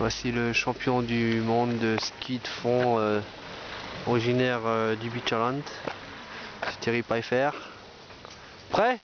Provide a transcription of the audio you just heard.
Voici le champion du monde de ski de fond euh, originaire euh, du Beacherland. Thierry Pfeiffer. Prêt?